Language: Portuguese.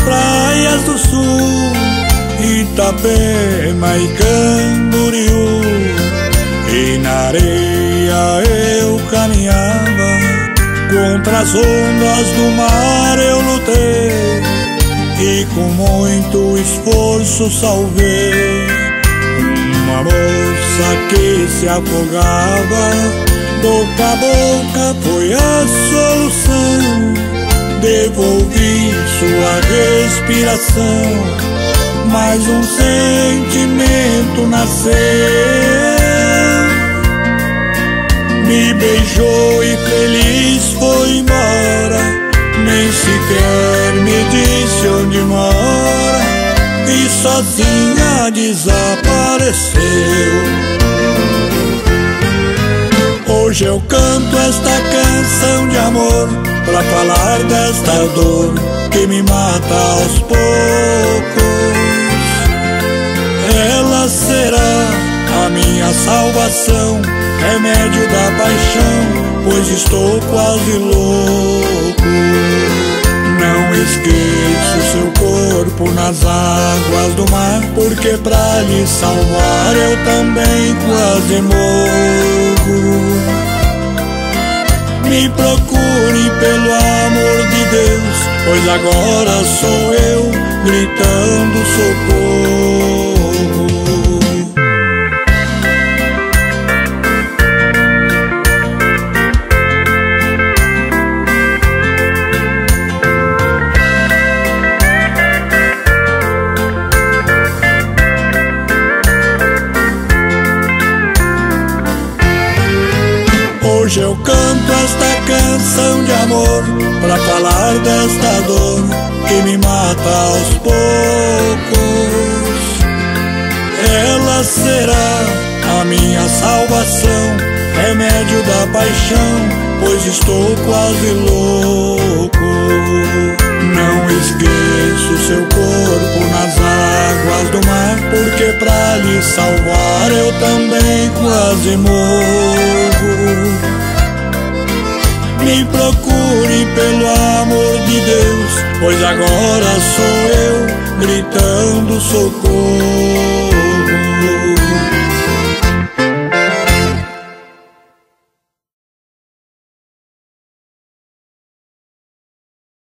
praias do sul, Itapema e Camboriú. E na areia eu caminhava, contra as ondas do mar eu lutei, e com muito esforço salvei uma moça que se afogava. Boca a boca foi a solução. Devolvi sua respiração. Mais um sentimento nasceu. Me beijou e feliz foi embora. Nem sequer me disse onde mora. E sozinha desapareceu. Hoje eu canto esta canção de amor Pra falar desta dor que me mata aos poucos. Ela será a minha salvação Remédio da paixão, pois estou quase louco. Não esqueço seu corpo nas águas do mar Porque pra lhe salvar eu também quase morro. Me procure pelo amor de Deus, pois agora sou eu gritando socorro. Hoje eu canto esta canção de amor Pra falar desta dor que me mata aos poucos. Ela será a minha salvação Remédio da paixão, pois estou quase louco. Não esqueço seu corpo nas águas do mar Porque pra lhe salvar eu também quase morro me procure pelo amor de Deus, pois agora sou eu gritando socorro.